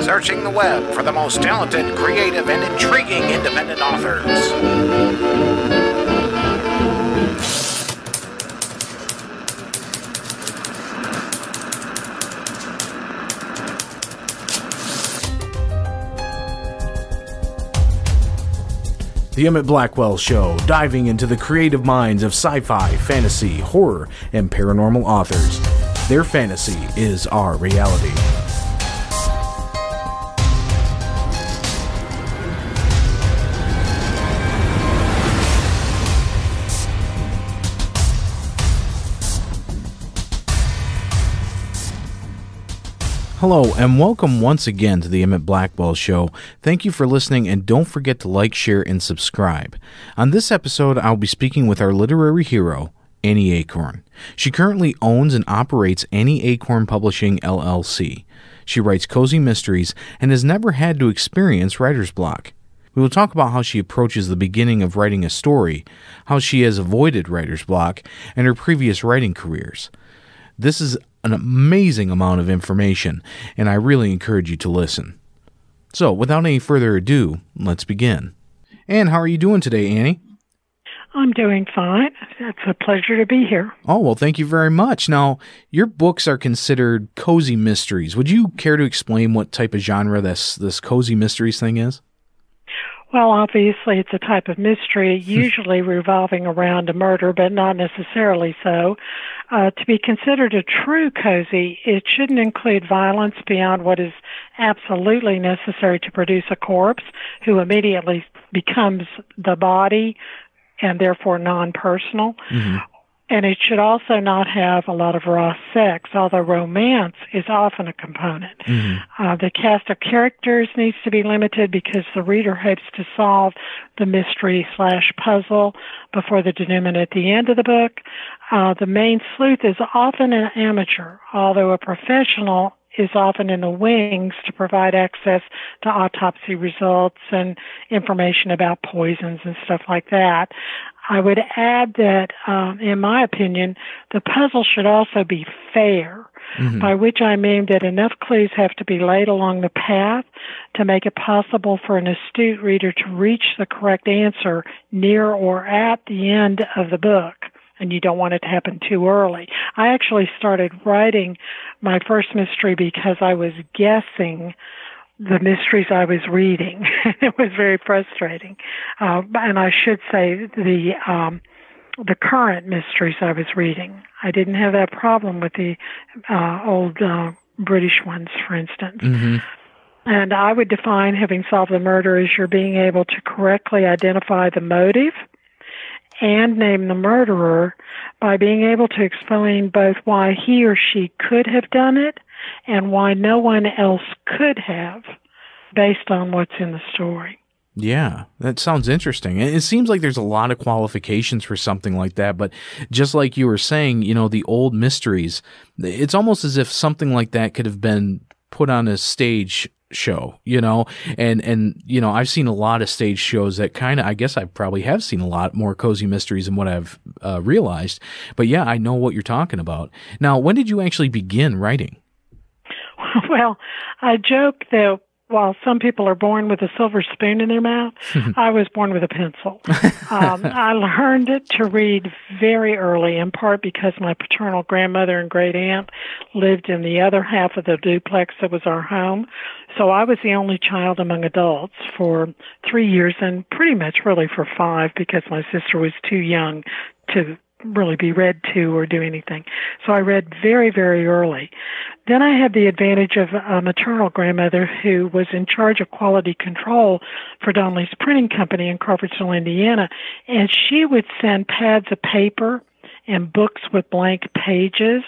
Searching the web for the most talented, creative, and intriguing independent authors. The Emit Blackwell Show, diving into the creative minds of sci fi, fantasy, horror, and paranormal authors. Their fantasy is our reality. Hello, and welcome once again to the Emit Blackwell Show. Thank you for listening, and don't forget to like, share, and subscribe. On this episode, I'll be speaking with our literary hero, Annie Acorn. She currently owns and operates Annie Acorn Publishing LLC. She writes cozy mysteries and has never had to experience writer's block. We will talk about how she approaches the beginning of writing a story, how she has avoided writer's block, and her previous writing careers. This is an amazing amount of information, and I really encourage you to listen. So, without any further ado, let's begin. Anne, how are you doing today, Annie? I'm doing fine. It's a pleasure to be here. Oh, well, thank you very much. Now, your books are considered cozy mysteries. Would you care to explain what type of genre this this cozy mysteries thing is? Well, obviously, it's a type of mystery, usually revolving around a murder, but not necessarily so. Uh, to be considered a true cozy, it shouldn't include violence beyond what is absolutely necessary to produce a corpse, who immediately becomes the body and therefore non personal. Mm-hmm. And it should also not have a lot of raw sex, although romance is often a component. Mm-hmm. Uh, the cast of characters needs to be limited because the reader hopes to solve the mystery slash puzzle before the denouement at the end of the book. Uh, the main sleuth is often an amateur, although a professional is often in the wings to provide access to autopsy results and information about poisons and stuff like that. I would add that, um, in my opinion, the puzzle should also be fair. Mm-hmm. By which I mean that enough clues have to be laid along the path to make it possible for an astute reader to reach the correct answer near or at the end of the book. And you don't want it to happen too early. I actually started writing my first mystery because I was guessing the mysteries I was reading. it was very frustrating. Uh, and I should say the um, the current mysteries I was reading. I didn't have that problem with the uh, old uh, British ones, for instance. Mm-hmm. And I would define having solved the murder as you're being able to correctly identify the motive and name the murderer by being able to explain both why he or she could have done it and why no one else could have based on what's in the story. Yeah, that sounds interesting. It seems like there's a lot of qualifications for something like that, but just like you were saying, you know, the old mysteries, it's almost as if something like that could have been put on a stage show, you know, and, and, you know, I've seen a lot of stage shows that kind of, I guess I probably have seen a lot more cozy mysteries than what I've uh, realized, but yeah, I know what you're talking about. Now, when did you actually begin writing? Well, I joke that while some people are born with a silver spoon in their mouth, I was born with a pencil. Um, I learned to read very early, in part because my paternal grandmother and great aunt lived in the other half of the duplex that was our home. So I was the only child among adults for three years and pretty much really for five because my sister was too young to really be read to or do anything. So I read very, very early. Then I had the advantage of a maternal grandmother who was in charge of quality control for Donnelley's Printing Company in Crawfordsville, Indiana, and she would send pads of paper and books with blank pages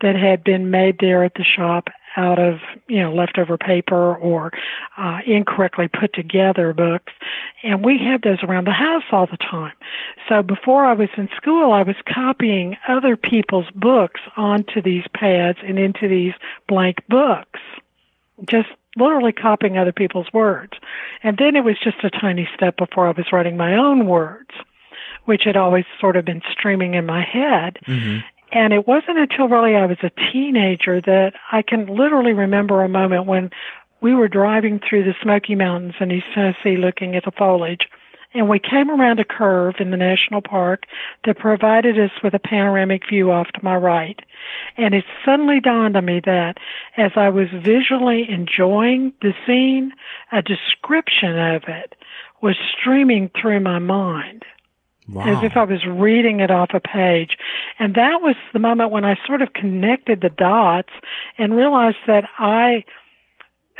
that had been made there at the shop out of you know leftover paper or uh, incorrectly put together books, and we had those around the house all the time. So before I was in school, I was copying other people's books onto these pads and into these blank books, just literally copying other people's words. And then it was just a tiny step before I was writing my own words, which had always sort of been streaming in my head. Mm-hmm. And it wasn't until really I was a teenager that I can literally remember a moment when we were driving through the Smoky Mountains in East Tennessee looking at the foliage. And we came around a curve in the national park that provided us with a panoramic view off to my right. And it suddenly dawned on me that as I was visually enjoying the scene, a description of it was streaming through my mind. Wow. As if I was reading it off a page. And that was the moment when I sort of connected the dots and realized that I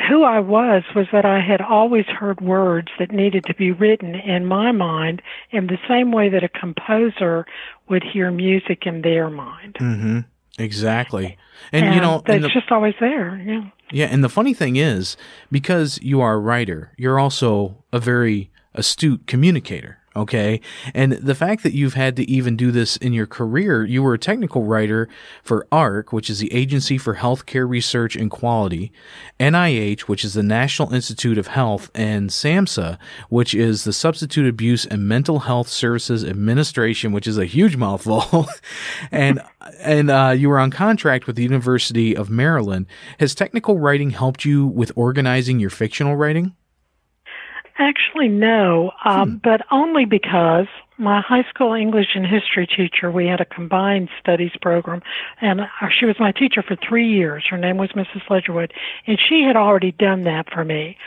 who I was was that I had always heard words that needed to be written in my mind in the same way that a composer would hear music in their mind. Mm-hmm. Exactly. And, And, you know, it's the, just always there. Yeah. yeah, and the funny thing is, because you are a writer, you're also a very astute communicator. Okay. And the fact that you've had to even do this in your career, you were a technical writer for AHRQ, which is the Agency for Healthcare Research and Quality, NIH, which is the National Institute of Health, and SAMHSA, which is the Substance Abuse and Mental Health Services Administration, which is a huge mouthful. and, and, uh, you were on contract with the University of Maryland. Has technical writing helped you with organizing your fictional writing? Actually, no, um, but only because my high school English and history teacher, we had a combined studies program, and uh, she was my teacher for three years. Her name was Mrs. Ledgerwood, and she had already done that for me.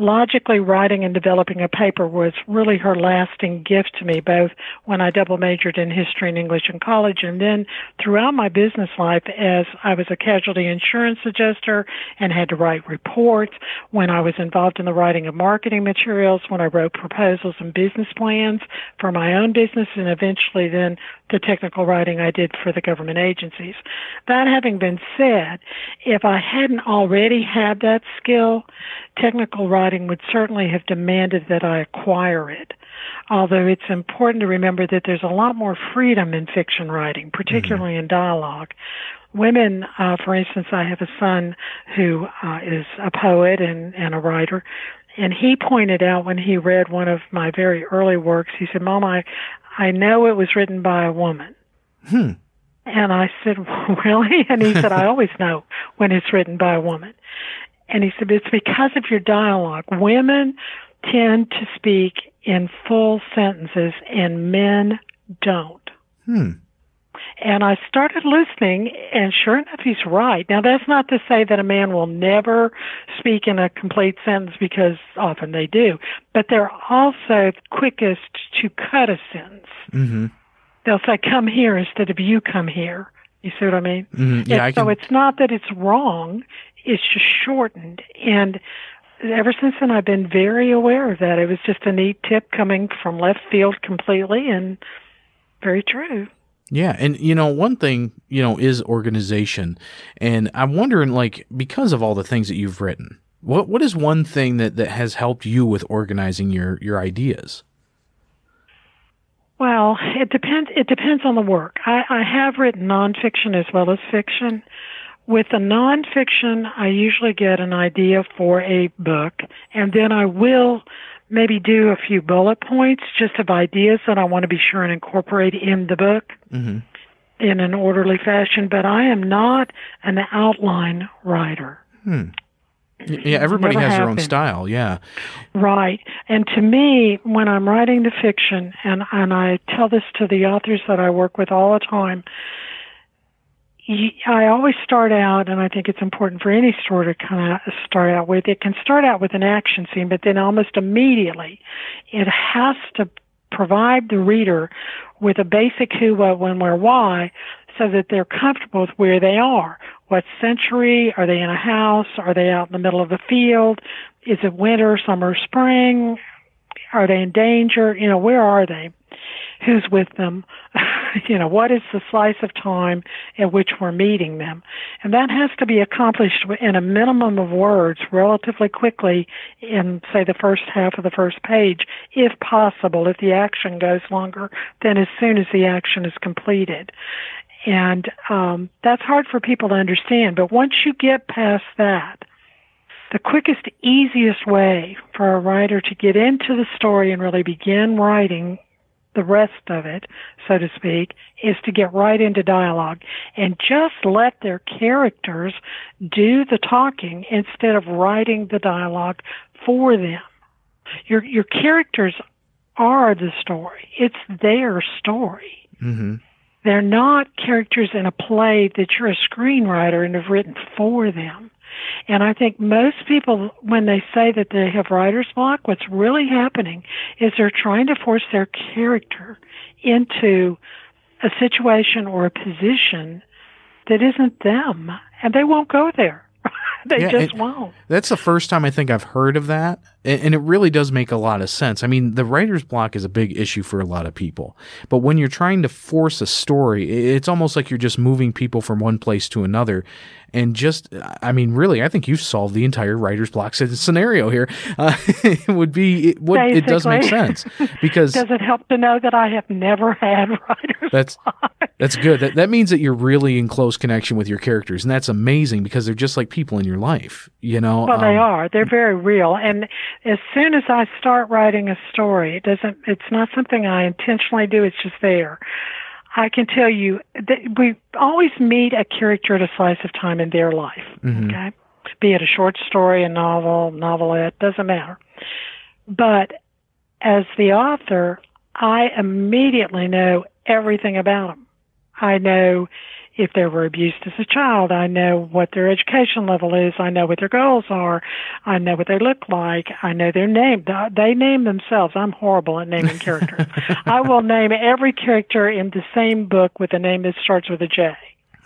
Logically, writing and developing a paper was really her lasting gift to me, both when I double majored in history and English in college, and then throughout my business life as I was a casualty insurance adjuster and had to write reports, when I was involved in the writing of marketing materials, when I wrote proposals and business plans for my own business, and eventually then the technical writing I did for the government agencies. That having been said, if I hadn't already had that skill, technical writing would certainly have demanded that I acquire it. Although it's important to remember that there's a lot more freedom in fiction writing, particularly in dialogue. Women, uh, for instance, I have a son who uh, is a poet and, and a writer, and he pointed out when he read one of my very early works, he said, Mom, I, I know it was written by a woman. Hmm. And I said, Really? And he said, I always know when it's written by a woman. And he said, It's because of your dialogue. Women tend to speak in full sentences and men don't. Hmm. And I started listening, and sure enough, he's right. Now, that's not to say that a man will never speak in a complete sentence because often they do, but they're also quickest to cut a sentence. Mm-hmm. They'll say, come here instead of you come here. You see what I mean? Mhm. Yeah, And I so can. it's not that it's wrong, it's just shortened. And ever since then, I've been very aware of that. It was just a neat tip coming from left field completely and very true. Yeah, and you know, one thing, you know, is organization. And I'm wondering like because of all the things that you've written, what what is one thing that that has helped you with organizing your your ideas? Well, it depends. It depends on the work. I, I have written nonfiction as well as fiction. With the nonfiction, I usually get an idea for a book, and then I will maybe do a few bullet points just of ideas that I want to be sure and incorporate in the book Mhm. in an orderly fashion. But I am not an outline writer. Y- Yeah, everybody Never has their own style. Yeah. Right. And to me, when I'm writing the fiction, and, and I tell this to the authors that I work with all the time, y- I always start out, and I think it's important for any story to kind of start out with. It can start out with an action scene, but then almost immediately, it has to provide the reader with a basic who, what, when, where, why, so that they're comfortable with where they are. What century? Are they in a house? Are they out in the middle of the field? Is it winter, summer, spring? Are they in danger? You know, where are they? Who's with them? you know, what is the slice of time at which we're meeting them? And that has to be accomplished in a minimum of words relatively quickly in, say, the first half of the first page, if possible, if the action goes longer than as soon as the action is completed. And um, that's hard for people to understand. But once you get past that, the quickest, easiest way for a writer to get into the story and really begin writing the rest of it, so to speak, is to get right into dialogue and just let their characters do the talking instead of writing the dialogue for them. Your your characters are the story. It's their story. Mm-hmm. They're not characters in a play that you're a screenwriter and have written for them. And I think most people, when they say that they have writer's block, what's really happening is they're trying to force their character into a situation or a position that isn't them, and they won't go there. they Yeah, just it- won't. That's the first time I think I've heard of that. And it really does make a lot of sense. I mean, the writer's block is a big issue for a lot of people. But when you're trying to force a story, it's almost like you're just moving people from one place to another. And just, I mean, really, I think you've solved the entire writer's block scenario here. Uh, it would be, it, would, it does make sense because Does it help to know that I have never had writer's that's block? that's good. That that means that you're really in close connection with your characters, and that's amazing because they're just like people in your life. You know, Well, they Um, are. They're very real. And as soon as I start writing a story, it doesn't. It's not something I intentionally do. It's just there. I can tell you that we always meet a character at a slice of time in their life. Mhm. Okay, be it a short story, a novel, novelette, doesn't matter. But as the author, I immediately know everything about them. I know if they were abused as a child. I know what their education level is. I know what their goals are. I know what they look like. I know their name. They name themselves. I'm horrible at naming characters. I will name every character in the same book with a name that starts with a J.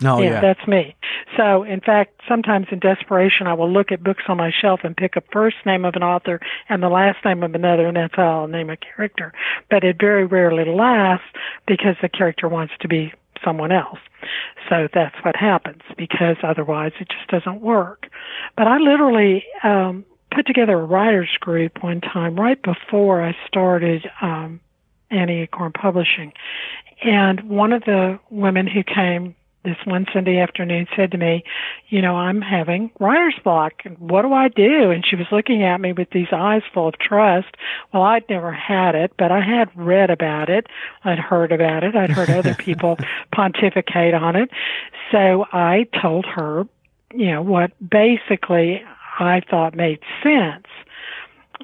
Oh yeah, yeah. that's me. So, in fact, sometimes in desperation, I will look at books on my shelf and pick a first name of an author and the last name of another, and that's how I'll name a character. But it very rarely lasts because the character wants to be someone else. So that's what happens because otherwise it just doesn't work. But I literally um, put together a writers group one time right before I started um, Annie Acorn Publishing, and one of the women who came this one Sunday afternoon said to me, You know, I'm having writer's block. What do I do? And she was looking at me with these eyes full of trust. Well, I'd never had it, but I had read about it. I'd heard about it. I'd heard other people pontificate on it. So I told her, you know, what basically I thought made sense.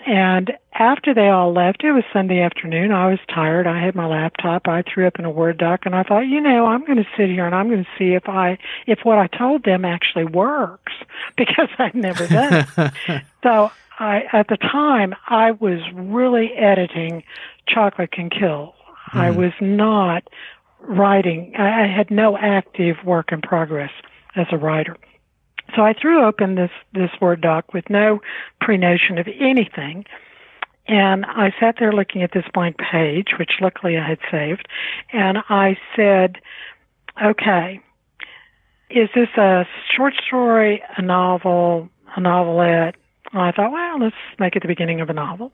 And after they all left, it was Sunday afternoon. I was tired. I had my laptop. I threw up in a Word doc and I thought, you know, I'm going to sit here and I'm going to see if I, if what I told them actually works because I'd never done it. so I, at the time, I was really editing Chocolate Can Kill. I hmm. was not writing. I, I had no active work in progress as a writer. So I threw open this, this Word doc with no pre-notion of anything. And I sat there looking at this blank page, which luckily I had saved. And I said, okay, is this a short story, a novel, a novelette? And I thought, well, let's make it the beginning of a novel.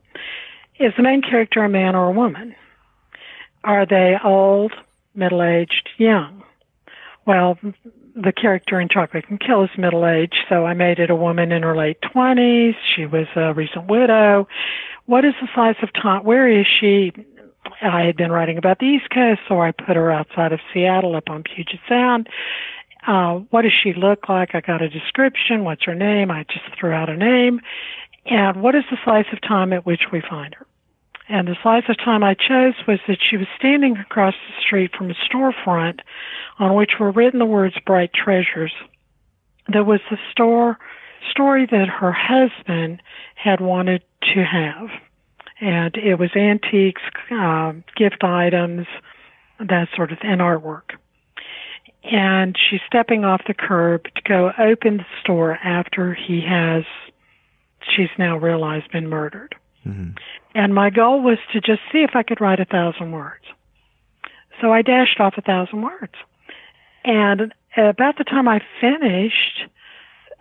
Is the main character a man or a woman? Are they old, middle aged, young? Well, the character in Chocolate Can Kill is middle aged, so I made it a woman in her late 20s. She was a recent widow. What is the size of time? Where is she? I had been writing about the East Coast, so I put her outside of Seattle up on Puget Sound. Uh, what does she look like? I got a description. What's her name? I just threw out a name. And what is the slice of time at which we find her? And the slice of time I chose was that she was standing across the street from a storefront on which were written the words bright treasures. There was the store story that her husband had wanted to have. And it was antiques, uh, gift items, that sort of, and artwork. And she's stepping off the curb to go open the store after he has, she's now realized, been murdered. And my goal was to just see if I could write a thousand words. So I dashed off a thousand words. And about the time I finished,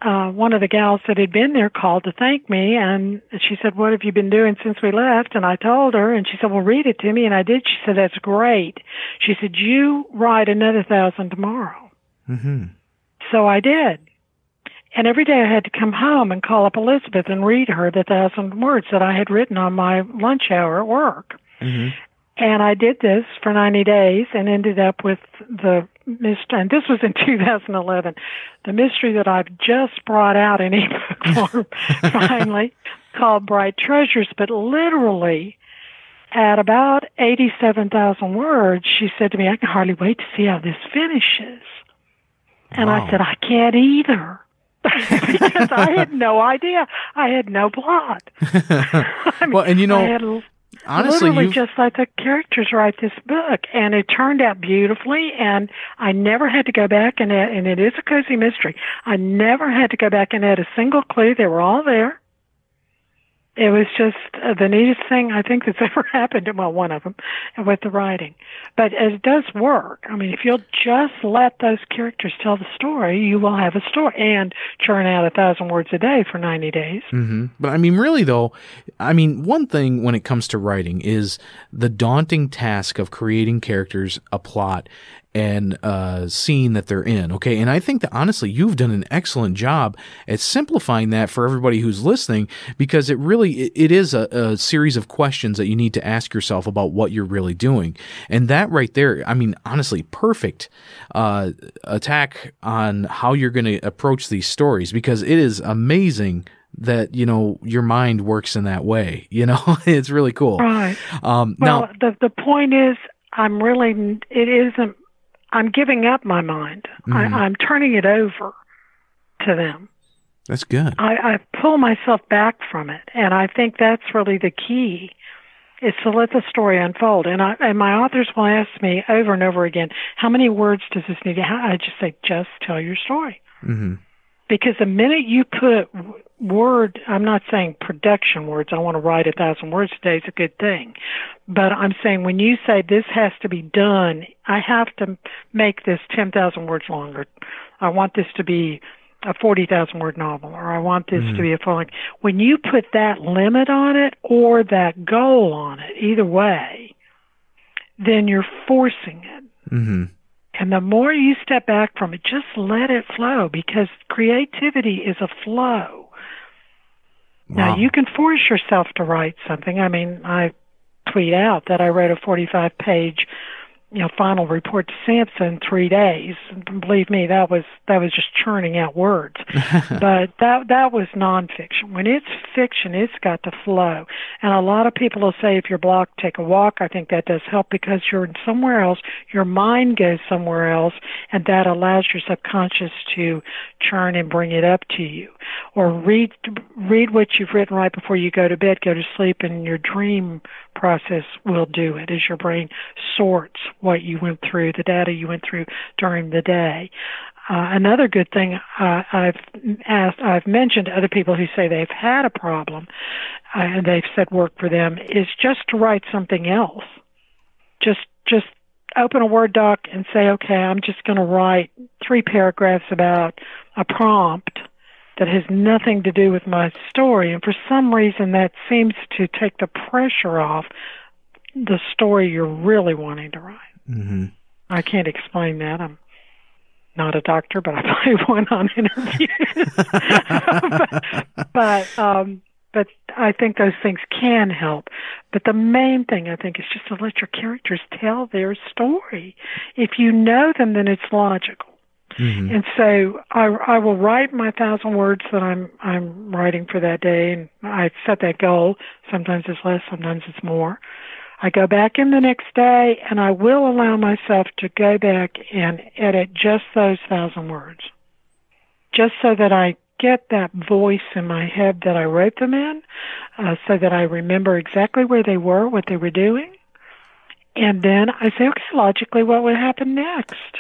uh, one of the gals that had been there called to thank me and she said, What have you been doing since we left? And I told her and she said, Well, read it to me. And I did. She said, That's great. She said, You write another thousand tomorrow. Mm-hmm. So I did. And every day I had to come home and call up Elizabeth and read her the thousand words that I had written on my lunch hour at work. Mm-hmm. And I did this for 90 days and ended up with the mystery. And this was in 2011. The mystery that I've just brought out in ebook form finally called Bright Treasures. But literally, at about 87,000 words, she said to me, I can hardly wait to see how this finishes. And Wow. I said, I can't either. because I had no idea. I had no plot. I mean, Well, and you know, I had Honestly, literally you've, just let the characters write this book, and it turned out beautifully. And I never had to go back and add, and it is a cozy mystery. I never had to go back and add a single clue. They were all there. It was just uh, the neatest thing I think that's ever happened. Well, one of them, with the writing, but it does work. I mean, if you'll just let those characters tell the story, you will have a story and churn out a thousand words a day for ninety days. hmm But I mean, really though, I mean, one thing when it comes to writing is the daunting task of creating characters, a plot, and a scene that they're in. Okay, and I think that honestly, you've done an excellent job at simplifying that for everybody who's listening, because it really it, it is a, a series of questions that you need to ask yourself about what you're really doing, and that right there, I mean, honestly, perfect uh, attack on how you're going to approach these stories because it is amazing that you know your mind works in that way. You know, it's really cool. Right. Um, Well, now, the the point is, I'm really it isn't. I'm giving up my mind. Mhm. I, I'm turning it over to them. that's good. I, I pull myself back from it, and I think that's really the key. Is to let the story unfold, and I and my authors will ask me over and over again, how many words does this need? I just say, just tell your story hmm because the minute you put word i'm not saying production words i want to write a thousand words a day is a good thing. But i'm saying when you say this has to be done i have to make this ten thousand words longer. I want this to be a forty thousand word novel or i want this to be a full when you put that limit on it or that goal on it either way then you're forcing it. Hmm and the more you step back from it, just let it flow because creativity is a flow. Now, you can force yourself to write something. I mean, I tweet out that I wrote a 45 page, you know, final report to SAMHSA in three days. Believe me, that was that was just churning out words. but that that was nonfiction. When it's fiction, it's got to flow. And a lot of people will say, if you're blocked, take a walk. I think that does help because you're somewhere else. Your mind goes somewhere else, and that allows your subconscious to churn and bring it up to you. Or read read what you've written right before you go to bed, go to sleep, and your dream process will do it as your brain sorts what you went through, the data you went through during the day. Uh, another good thing uh, I've asked, I've mentioned to other people who say they've had a problem uh, and they've said work for them is just to write something else. Just just open a Word doc and say, okay, I'm just going to write three paragraphs about a prompt that has nothing to do with my story. And for some reason, that seems to take the pressure off the story you're really wanting to write. Hmm I can't explain that. I'm not a doctor, but I play one on interviews. but but, um, but I think those things can help. But the main thing I think is just to let your characters tell their story. If you know them, then it's logical. hmm And so I, I will write my thousand words that I'm I'm writing for that day, and I set that goal. Sometimes it's less, sometimes it's more. I go back in the next day, and I will allow myself to go back and edit just those thousand words, just so that I get that voice in my head that I wrote them in, uh, so that I remember exactly where they were, what they were doing, and then I say, okay, logically, what would happen next?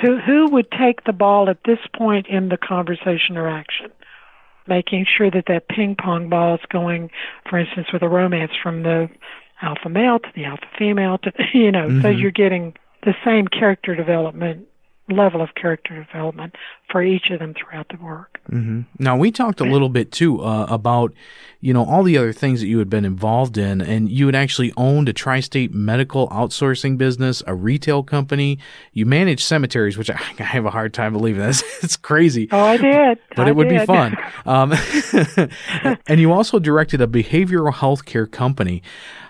Who who would take the ball at this point in the conversation or action? Making sure that that ping pong ball is going, for instance, with a romance from the alpha male to the alpha female to you know, so Mhm. you're getting the same character development level of character development for each of them throughout the work. Mm-hmm. Now we talked a little bit too uh, about you know all the other things that you had been involved in, and you had actually owned a tri-state medical outsourcing business, a retail company. You managed cemeteries, which I, I have a hard time believing. That's it's crazy. Oh, I did, but I it would did. be fun. Um, and you also directed a behavioral health care company.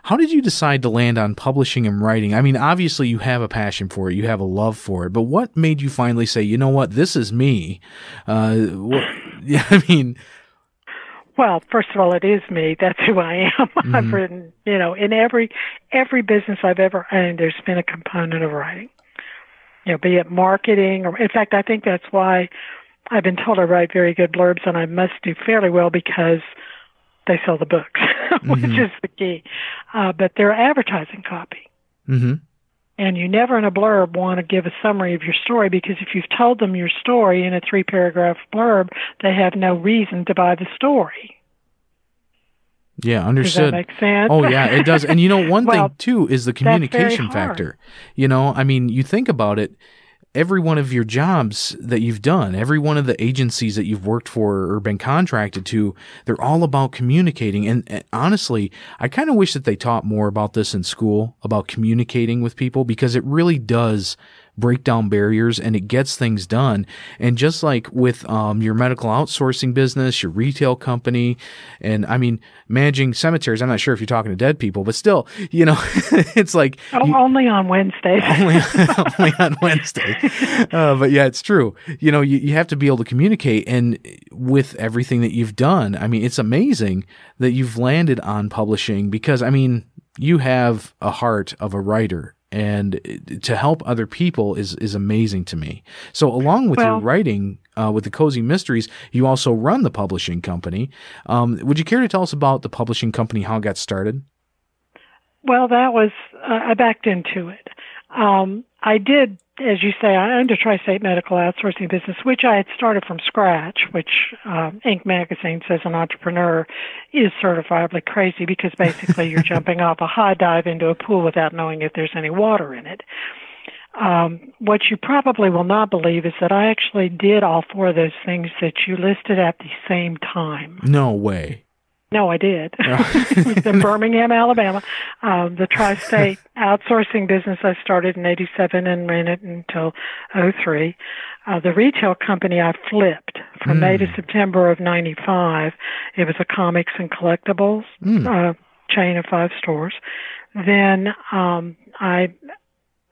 How did you decide to land on publishing and writing? I mean, obviously you have a passion for it, you have a love for it, but what made you finally say, you know what, this is me? Uh, what, yeah, I mean, well, first of all, it is me. That's who I am. Mm-hmm. I've written, you know, in every every business I've ever owned, there's been a component of writing. You know, be it marketing or, in fact, I think that's why I've been told I write very good blurbs, and I must do fairly well because they sell the books, which mm-hmm. is the key. Uh, but they're advertising copy. Mm-hmm. And you never in a blurb want to give a summary of your story because if you've told them your story in a three paragraph blurb, they have no reason to buy the story. Yeah, understood. Does that make sense? Oh yeah, it does. And you know, one well, thing too is the communication factor. You know, I mean, you think about it, every one of your jobs that you've done, every one of the agencies that you've worked for or been contracted to, they're all about communicating. And, and honestly, I kind of wish that they taught more about this in school, about communicating with people, because it really does break down barriers and it gets things done. And just like with um, your medical outsourcing business, your retail company, and I mean, managing cemeteries, I'm not sure if you're talking to dead people, but still, you know, it's like. Oh, you, only on Wednesdays. only, only on Wednesday. Uh, but yeah, it's true. You know, you, you have to be able to communicate. And with everything that you've done, I mean, it's amazing that you've landed on publishing because, I mean, you have a heart of a writer and to help other people is is amazing to me. So along with well, your writing uh, with the Cozy Mysteries, you also run the publishing company. Um, would you care to tell us about the publishing company, how it got started? Well, that was uh, I backed into it. Um, I did as you say, I owned a tri-state medical outsourcing business, which I had started from scratch, which uh, Inc. magazine says an entrepreneur is certifiably crazy because basically you're jumping off a high dive into a pool without knowing if there's any water in it. Um, what you probably will not believe is that I actually did all four of those things that you listed at the same time. No way. No, I did. in Birmingham, Alabama. Um, the tri-state outsourcing business I started in 87 and ran it until '03. Uh, the retail company I flipped from mm. May to September of 95. It was a comics and collectibles mm. uh, chain of five stores. Then um, I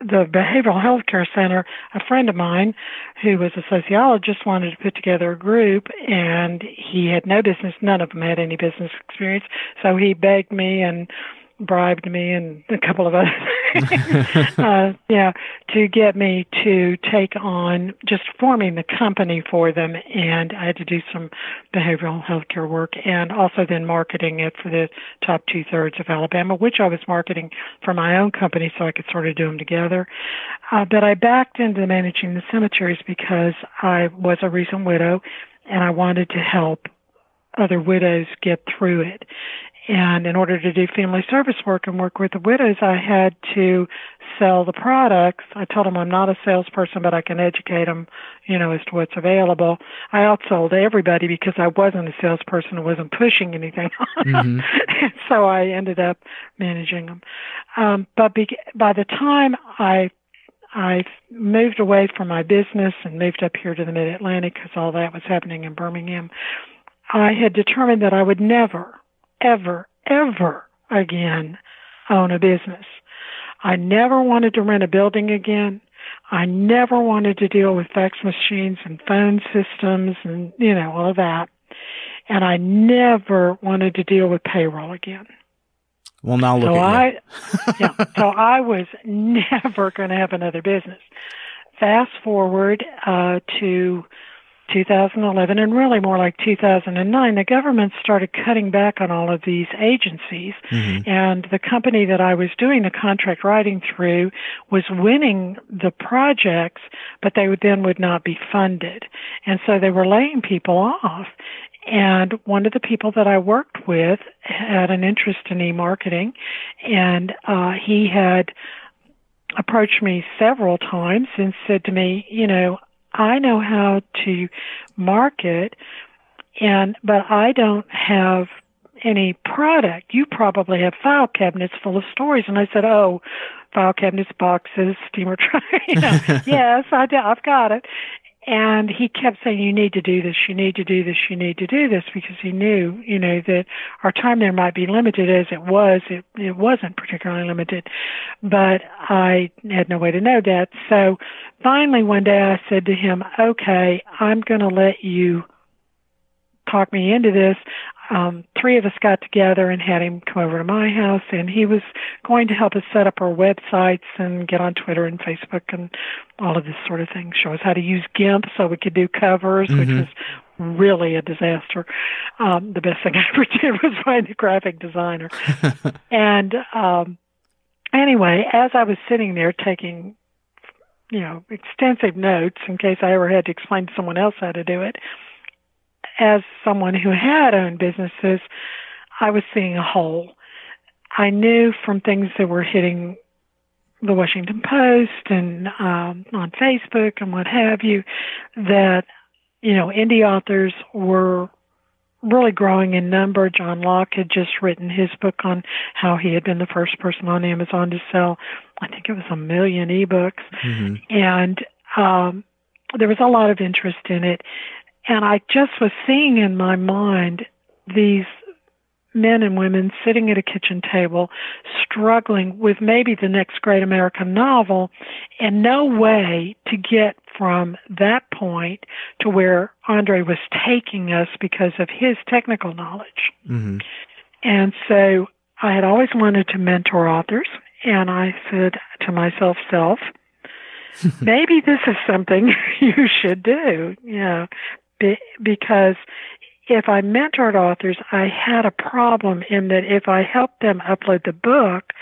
the behavioral health care center, a friend of mine who was a sociologist wanted to put together a group and he had no business, none of them had any business experience. So he begged me and bribed me and a couple of other things, uh, yeah, to get me to take on just forming the company for them. And I had to do some behavioral health care work and also then marketing it for the top two thirds of Alabama, which I was marketing for my own company so I could sort of do them together. Uh, but I backed into managing the cemeteries because I was a recent widow and I wanted to help other widows get through it. And in order to do family service work and work with the widows, I had to sell the products. I told them I'm not a salesperson, but I can educate them, you know, as to what's available. I outsold everybody because I wasn't a salesperson and wasn't pushing anything mm-hmm. so I ended up managing them. Um, but be- by the time I I moved away from my business and moved up here to the Mid Atlantic because all that was happening in Birmingham. I had determined that I would never ever, ever again own a business. I never wanted to rent a building again. I never wanted to deal with fax machines and phone systems and, you know, all of that. And I never wanted to deal with payroll again. Well, now look so. I, yeah, so I was never going to have another business. Fast forward uh, to 2011 and really more like 2009, the government started cutting back on all of these agencies. Mm-hmm. And the company that I was doing the contract writing through was winning the projects, but they would then would not be funded. And so they were laying people off. And one of the people that I worked with had an interest in e-marketing and, uh, he had approached me several times and said to me, you know, I know how to market and but I don't have any product. You probably have file cabinets full of stories. And I said, Oh, file cabinets, boxes, steamer tray. you know, yes, I do. I've got it. And he kept saying, you need to do this, you need to do this, you need to do this, because he knew, you know, that our time there might be limited as it was. It, it wasn't particularly limited, but I had no way to know that. So finally one day I said to him, okay, I'm going to let you talk me into this um, three of us got together and had him come over to my house, and he was going to help us set up our websites and get on Twitter and Facebook and all of this sort of thing. Show us how to use GIMP so we could do covers, mm-hmm. which was really a disaster. Um, the best thing I ever did was find a graphic designer. and um, anyway, as I was sitting there taking you know extensive notes in case I ever had to explain to someone else how to do it as someone who had owned businesses, I was seeing a hole. I knew from things that were hitting the Washington Post and um, on Facebook and what have you that you know indie authors were really growing in number. John Locke had just written his book on how he had been the first person on Amazon to sell, I think it was a million ebooks, mm-hmm. and um, there was a lot of interest in it. And I just was seeing in my mind these men and women sitting at a kitchen table struggling with maybe the next great American novel and no way to get from that point to where Andre was taking us because of his technical knowledge. Mm-hmm. And so I had always wanted to mentor authors and I said to myself, self, maybe this is something you should do. You know, be, because if I mentored authors, I had a problem in that if I helped them upload the book,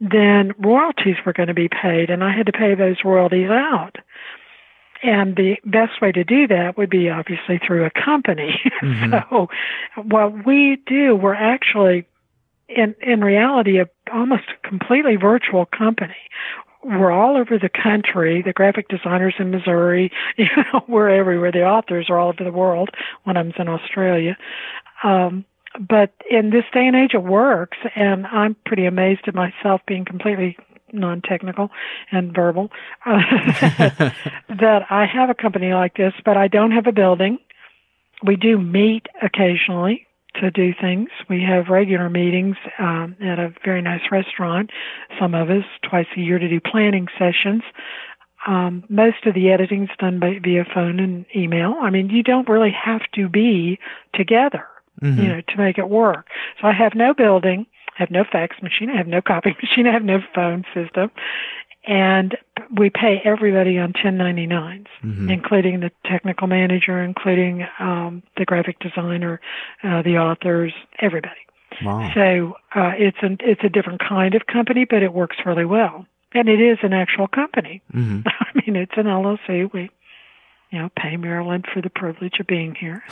then royalties were going to be paid, and I had to pay those royalties out. And the best way to do that would be obviously through a company. Mm-hmm. so, what we do, we're actually in in reality a almost completely virtual company we're all over the country. The graphic designers in Missouri, you know, we're everywhere. The authors are all over the world. One of them's in Australia. Um, but in this day and age, it works, and I'm pretty amazed at myself being completely non-technical and verbal uh, that I have a company like this, but I don't have a building. We do meet occasionally to do things. We have regular meetings um, at a very nice restaurant, some of us twice a year to do planning sessions. Um, most of the editing is done by, via phone and email. I mean, you don't really have to be together, mm-hmm. you know, to make it work. So I have no building, I have no fax machine, I have no copy machine, I have no phone system, and we pay everybody on 1099s, mm-hmm. including the technical manager, including um, the graphic designer, uh, the authors, everybody. Wow. So uh, it's an it's a different kind of company, but it works really well, and it is an actual company. Mm-hmm. I mean, it's an LLC. We you know, pay Maryland for the privilege of being here.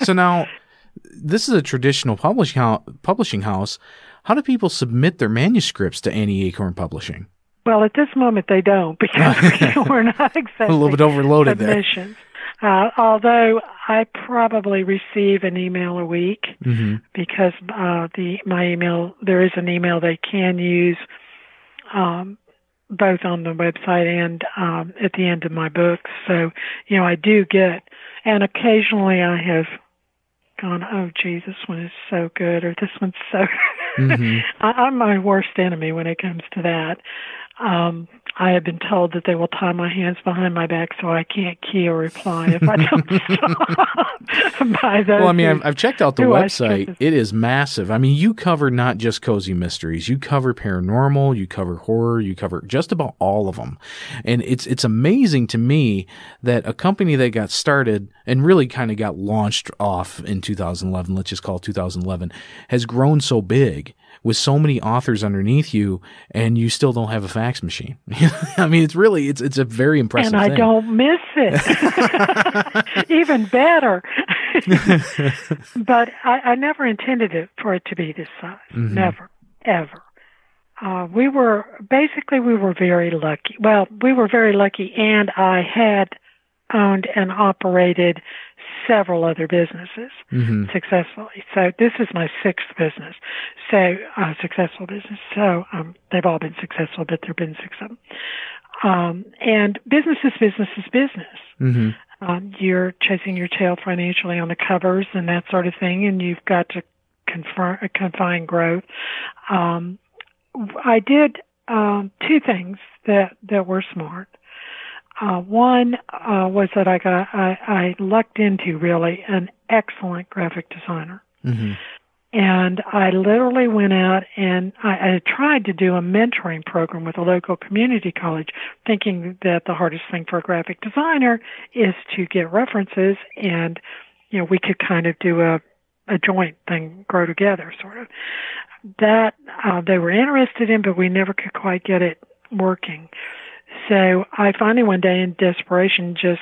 so now, this is a traditional publishing house, publishing house. How do people submit their manuscripts to Annie Acorn Publishing? Well, at this moment they don't because we're not accepting a little bit overloaded submissions. there. Uh, although I probably receive an email a week mm-hmm. because uh, the my email there is an email they can use um, both on the website and um, at the end of my books. So you know I do get, and occasionally I have gone, oh, gee, this one is so good, or this one's so. mm-hmm. I, I'm my worst enemy when it comes to that. Um, I have been told that they will tie my hands behind my back so I can't key or reply if I don't stop by those. Well, I mean, I've, I've checked out the website. It is massive. I mean, you cover not just cozy mysteries. You cover paranormal. You cover horror. You cover just about all of them. And it's it's amazing to me that a company that got started and really kind of got launched off in 2011, let's just call it 2011, has grown so big with so many authors underneath you and you still don't have a fax machine. I mean, it's really it's it's a very impressive. And I thing. don't miss it. Even better. but I, I never intended it for it to be this size. Mm-hmm. Never, ever. uh, we were basically we were very lucky. Well, we were very lucky, and I had owned and operated several other businesses hmm successfully. So this is my sixth business, so uh, successful business. So um, they've all been successful, but there've been six of them. Um, and business is business is business. hmm Um, you're chasing your tail financially on the covers and that sort of thing, and you've got to confirm, confine growth. Um, I did um, two things that that were smart. Uh, one uh, was that I got I, I lucked into really an excellent graphic designer. hmm And I literally went out and I, I tried to do a mentoring program with a local community college, thinking that the hardest thing for a graphic designer is to get references and, you know, we could kind of do a, a joint thing, grow together sort of. That uh, they were interested in, but we never could quite get it working. So I finally one day in desperation just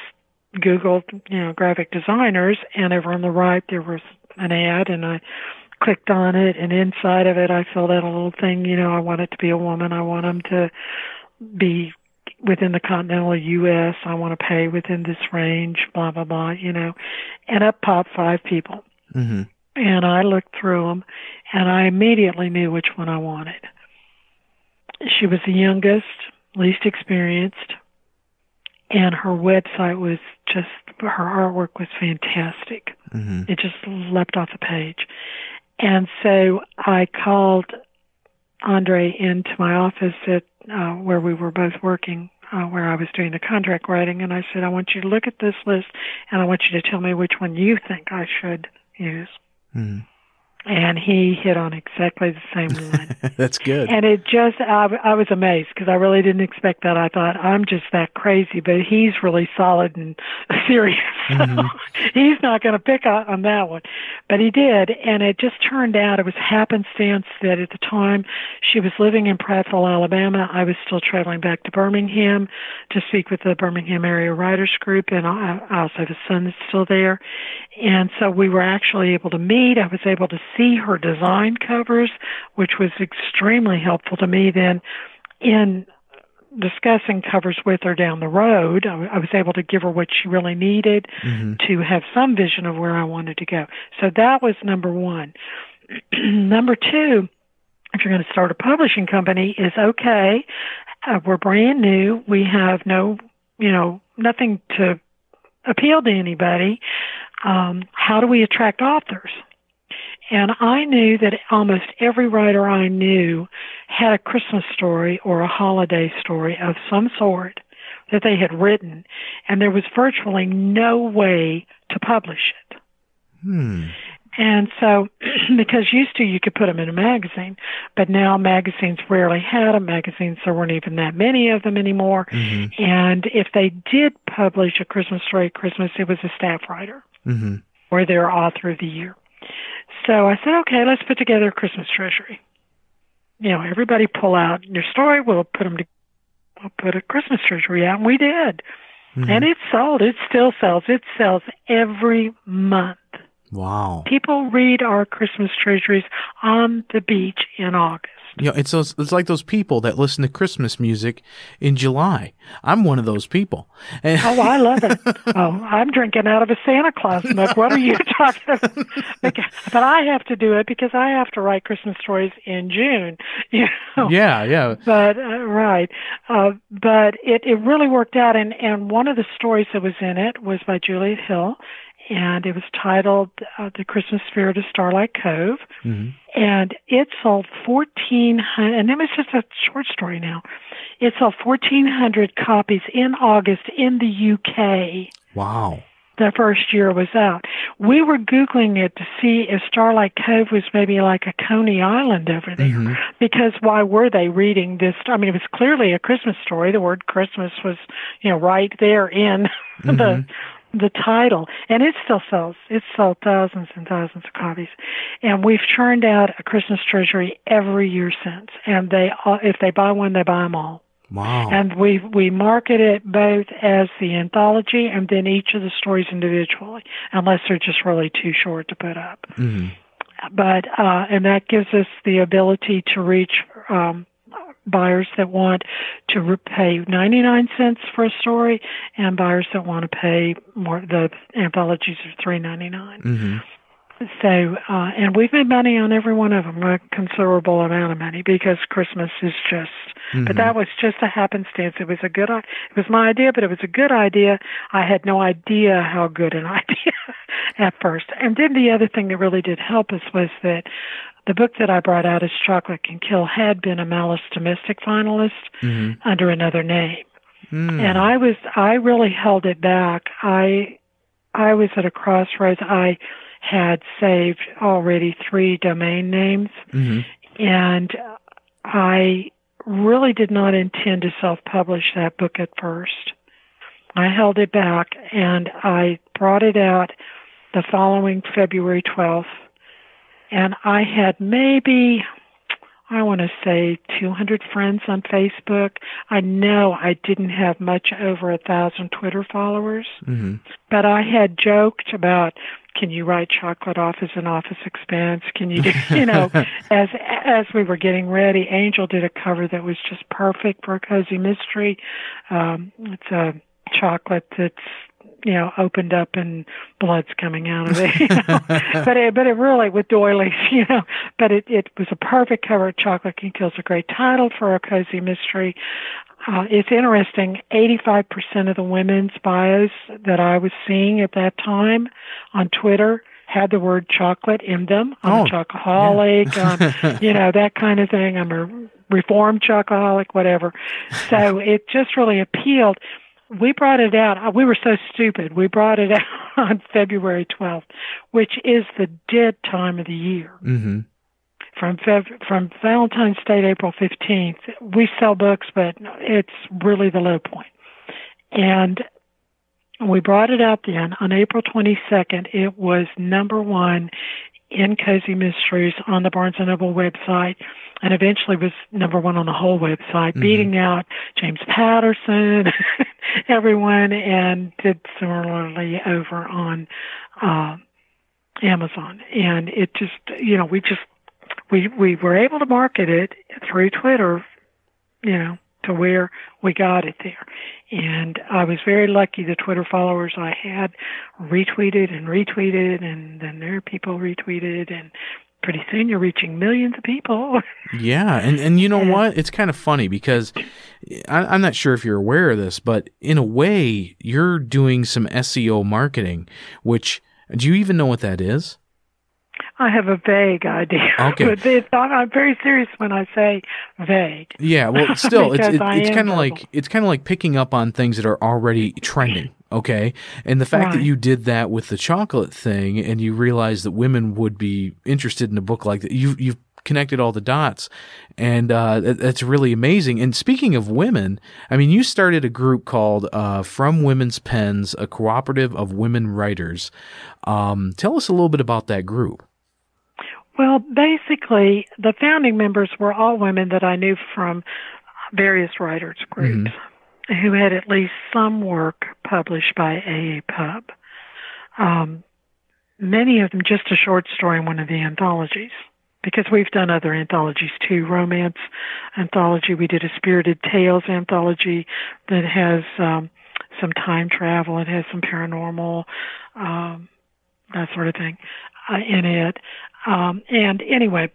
Googled, you know, graphic designers and over on the right there was an ad and I clicked on it and inside of it I filled out a little thing, you know, I want it to be a woman, I want them to be within the continental US, I want to pay within this range, blah blah blah, you know. And up popped five people. hmm And I looked through them and I immediately knew which one I wanted. She was the youngest, least experienced, and her website was just, her artwork was fantastic. hmm It just leapt off the page. And so I called Andre into my office at uh, where we were both working, uh, where I was doing the contract writing, and I said, I want you to look at this list, and I want you to tell me which one you think I should use. hmm And he hit on exactly the same one. That's good. And it just, I, I was amazed because I really didn't expect that. I thought, I'm just that crazy, but he's really solid and serious. So mm-hmm. he's not going to pick on, on that one. But he did. And it just turned out it was happenstance that at the time she was living in Prattville, Alabama. I was still traveling back to Birmingham to speak with the Birmingham Area Writers Group. And I, I also have a son that's still there. And so we were actually able to meet. I was able to see her design covers, which was extremely helpful to me then in discussing covers with her down the road. I, I was able to give her what she really needed hmm to have some vision of where I wanted to go. So that was number one. number two, if you're going to start a publishing company, is okay. Uh, we're brand new. We have no, you know, nothing to appeal to anybody. Um, how do we attract authors? And I knew that almost every writer I knew had a Christmas story or a holiday story of some sort that they had written, and there was virtually no way to publish it. Hmm. And so, because used to you could put them in a magazine, but now magazines rarely had them. Magazines, there weren't even that many of them anymore. hmm And if they did publish a Christmas story at Christmas, it was a staff writer hmm or their author of the year. So I said, okay, let's put together a Christmas treasury. You know, everybody pull out your story. We'll put them to, we'll put a Christmas treasury out, and we did. Mhm. And it sold. It still sells. It sells every month. Wow. People read our Christmas treasuries on the beach in August. You know, it's those, it's like those people that listen to Christmas music in July. I'm one of those people. And Oh, I love it. oh, I'm drinking out of a Santa Claus mug. What are you talking about? But I have to do it because I have to write Christmas stories in June. You know. yeah, yeah. But uh, right, uh, but it it really worked out. And and one of the stories that was in it was by Juliet Hill, and it was titled uh, "The Christmas Spirit of Starlight Cove." hmm and it sold 1400 and it was just a short story now it sold 1400 copies in august in the uk Wow. the first year it was out we were googling it to see if starlight cove was maybe like a coney island over there Mhm. because why were they reading this i mean it was clearly a christmas story the word christmas was you know right there in the Mhm. The title, and it still sells. It's sold thousands and thousands of copies, and we've churned out a Christmas treasury every year since. And they, if they buy one, they buy them all. Wow. And we we market it both as the anthology and then each of the stories individually, unless they're just really too short to put up. hmm But uh, and that gives us the ability to reach um, buyers that want to pay 99 cents for a story and buyers that want to pay more the anthologies are 3.99 hmm so uh and we've made money on every one of them a considerable amount of money because christmas is just but that was just a happenstance. It was a good i- it was my idea but it was a good idea. I had no idea how good an idea at first. And then the other thing that really did help us was that the book that I brought out as Chocolate Can Kill had been a Malice Domestic finalist hmm under another name. Mm. And I was I really held it back. I I was at a crossroads. I had saved already three domain names hmm and I really did not intend to self-publish that book at first. I held it back and I brought it out the following February 12th and I had maybe I want to say 200 friends on Facebook. I know I didn't have much over a thousand Twitter followers, hmm but I had joked about, can you write chocolate off as an office expense? Can you do, you know, as as we were getting ready, Angel did a cover that was just perfect for a cozy mystery. Um, it's a chocolate that's you know opened up and blood's coming out of it. You know? but it but it really with doilies, you know. But it it was a perfect cover. Chocolate Can Kill's a great title for a cozy mystery. Uh, it's interesting. 85% of the women's bios that I was seeing at that time on Twitter had the word chocolate in them. I'm Oh, a chocoholic, um, you know, that kind of thing. I'm a reformed chocoholic, whatever. So it just really appealed. We brought it out. We were so stupid. We brought it out on February 12th, which is the dead time of the year hmm from Feb- from Valentine's Day to April 15th. We sell books, but it's really the low point. And we brought it out then on April 22nd. It was number one in Cozy Mysteries on the Barnes & Noble website and eventually was number one on the whole website, beating out James Patterson, everyone, and did similarly over on uh, Amazon. And it just, you know, we just we we were able to market it through Twitter, you know, to where we got it there. And I was very lucky the Twitter followers I had retweeted and retweeted and then their people retweeted and pretty soon you're reaching millions of people. Yeah, and and you know Yeah. what? It's kind of funny because I, I'm not sure if you're aware of this, but in a way, you're doing some SEO marketing. Which do you even know what that is? I have a vague idea. Okay. But I'm I'm very serious when I say vague. Yeah, well, still, it's it, it's kind of like it's kind of like picking up on things that are already trending. Okay, and the fact that you did that with the chocolate thing, and you realized that women would be interested in a book like that, you you've connected all the dots, and uh, that's really amazing. And speaking of women, I mean, you started a group called uh, From Women's Pens, a cooperative of women writers. Um, tell us a little bit about that group. Well, basically, the founding members were all women that I knew from various writers groups who had at least some work published by AA Pub. Um, many of them just a short story in one of the anthologies, because we've done other anthologies too. Romance anthology, we did a Spirited Tales anthology that has um, some time travel, it has some paranormal, um, that sort of thing uh, in it. Um, and anyway,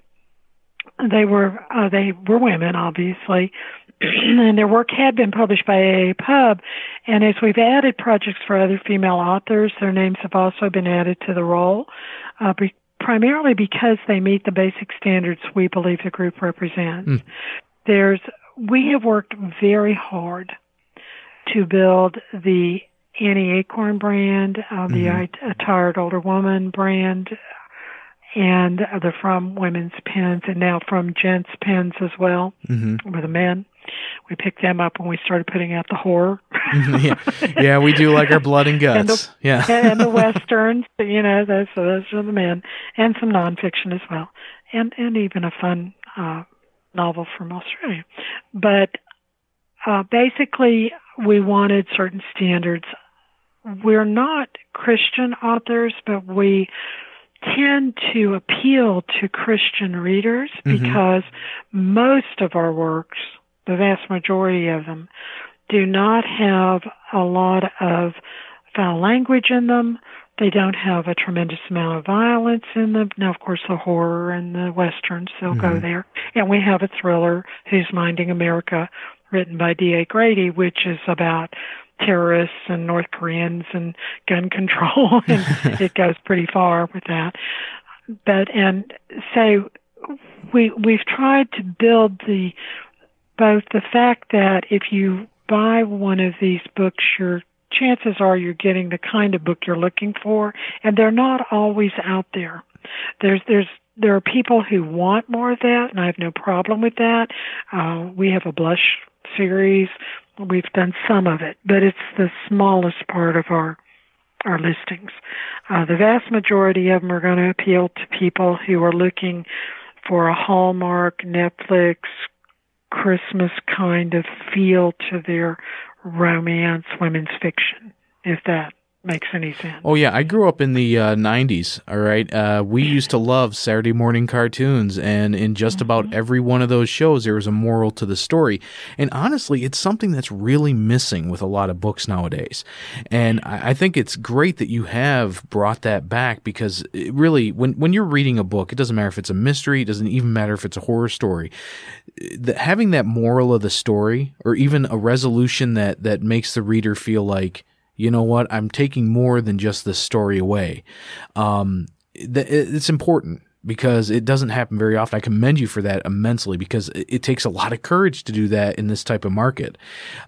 they were uh, they were women, obviously, and their work had been published by AA Pub. And as we've added projects for other female authors, their names have also been added to the roll, uh, be- primarily because they meet the basic standards we believe the group represents. Mm. There's we have worked very hard to build the Annie Acorn brand, uh, the Mhm. I- Tired Older Woman brand, and the From Women's Pens, and now From Gents Pens as well hmm with the men. We picked them up when we started putting out the horror yeah, yeah, we do like our blood and And the- guts. yeah. and the westerns. You know, those those are the men, and some nonfiction as well, and and even a fun uh, novel from Australia. But uh, basically, we wanted certain standards. We're not Christian authors, but we tend to appeal to Christian readers Mhm. because most of our works the vast majority of them, do not have a lot of foul language in them. They don't have a tremendous amount of violence in them. Now, of course, the horror and the westerns, they'll mm-hmm. go there. And we have a thriller, Who's Minding America, written by D.A. Grady, which is about terrorists and North Koreans and gun control, and it goes pretty far with that. But and so we we've tried to build the both the fact that if you buy one of these books, your chances are you're getting the kind of book you're looking for, and they're not always out there. There's there's there are people who want more of that, and I have no problem with that. Uh, we have a blush series. We've done some of it, but it's the smallest part of our our listings. Uh, the vast majority of them are going to appeal to people who are looking for a Hallmark, Netflix, Christmas kind of feel to their romance, women's fiction, if that makes any sense. Oh yeah, I grew up in the uh, '90s. All right, uh, we used to love Saturday morning cartoons, and in just mm-hmm. about every one of those shows, there was a moral to the story. And honestly, it's something that's really missing with a lot of books nowadays. And I, I think it's great that you have brought that back because really, when when you're reading a book, it doesn't matter if it's a mystery, it doesn't even matter if it's a horror story. The, having that moral of the story, or even a resolution that that makes the reader feel like you know what? I'm taking more than just the story away. Um, th- it's important because it doesn't happen very often. I commend you for that immensely because it, it takes a lot of courage to do that in this type of market.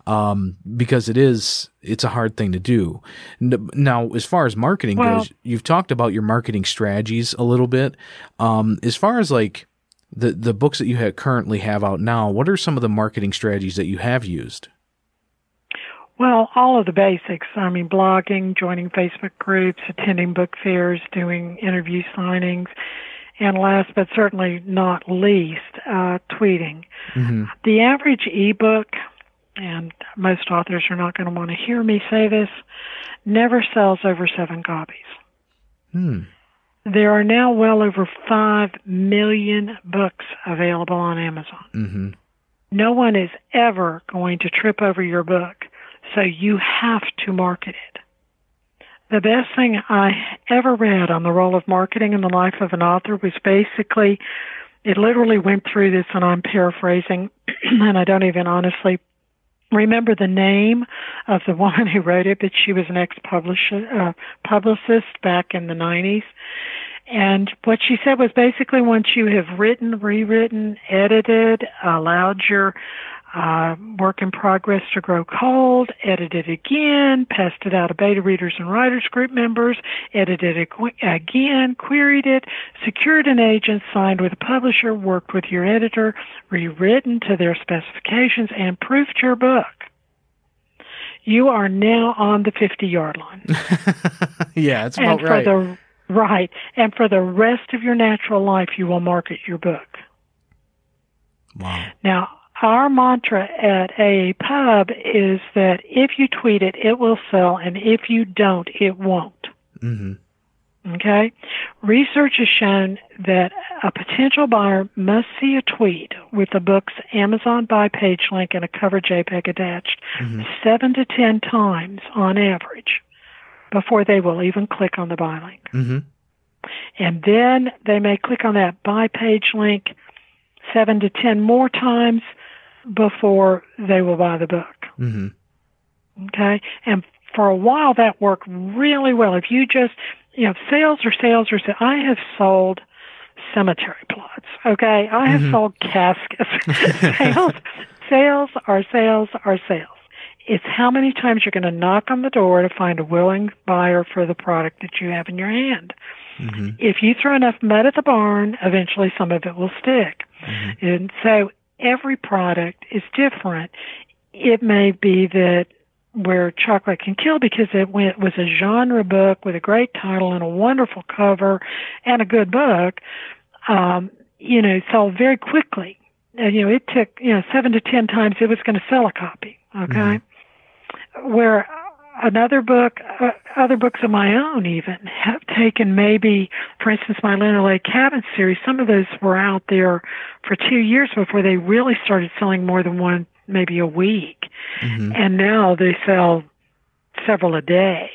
Um, because it is, it's a hard thing to do. Now, as far as marketing well, goes, you've talked about your marketing strategies a little bit. Um, as far as like the, the books that you have currently have out now, what are some of the marketing strategies that you have used? Well, all of the basics. I mean, blogging, joining Facebook groups, attending book fairs, doing interview signings, and last but certainly not least, uh, tweeting. Mm-hmm. The average ebook, and most authors are not going to want to hear me say this, never sells over seven copies. Hmm. There are now well over 5 million books available on Amazon. Mm-hmm. No one is ever going to trip over your book so you have to market it. The best thing I ever read on the role of marketing in the life of an author was basically, it literally went through this, and I'm paraphrasing, and I don't even honestly remember the name of the woman who wrote it, but she was an ex-publicist uh, publicist back in the 90s. And what she said was basically once you have written, rewritten, edited, allowed your uh, work in progress to grow cold, edited again, passed it out to beta readers and writers group members, edited it again, queried it, secured an agent, signed with a publisher, worked with your editor, rewritten to their specifications, and proofed your book. You are now on the 50 yard line. yeah, it's about and right. For the, right. And for the rest of your natural life, you will market your book. Wow. Now, our mantra at AA Pub is that if you tweet it, it will sell, and if you don't, it won't. Mm-hmm. Okay? Research has shown that a potential buyer must see a tweet with the book's Amazon buy page link and a cover JPEG attached mm-hmm. seven to ten times on average before they will even click on the buy link. Mm-hmm. And then they may click on that buy page link seven to ten more times before they will buy the book. Mm-hmm. Okay, and for a while that worked really well. If you just, you know, sales or sales or sales, I have sold cemetery plots. Okay, I have mm-hmm. sold caskets. sales, sales are sales are sales. It's how many times you're going to knock on the door to find a willing buyer for the product that you have in your hand. Mm-hmm. If you throw enough mud at the barn, eventually some of it will stick. Mm-hmm. And so every product is different. It may be that where chocolate can kill because it went was a genre book with a great title and a wonderful cover and a good book um you know sold very quickly and you know it took you know seven to ten times it was going to sell a copy okay mm-hmm. where another book, uh, other books of my own even have taken maybe, for instance, my Luna Lake Cabin series. Some of those were out there for two years before they really started selling more than one, maybe a week, mm-hmm. and now they sell several a day,